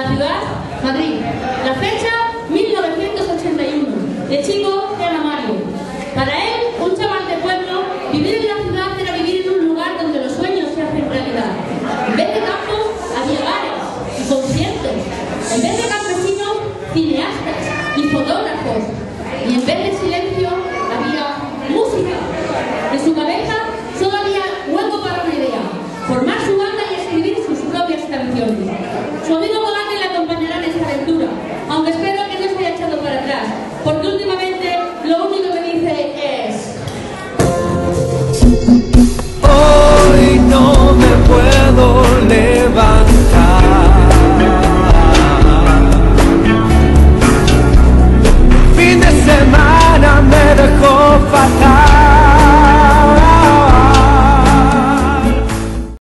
La ciudad, Madrid. La fecha, 1981. El chico llama Mario. Para él, un chaval de pueblo, vivir en la ciudad era vivir en un lugar donde los sueños se hacen realidad. En vez de campos, había bares y conciertos. En vez de campesinos, cineastas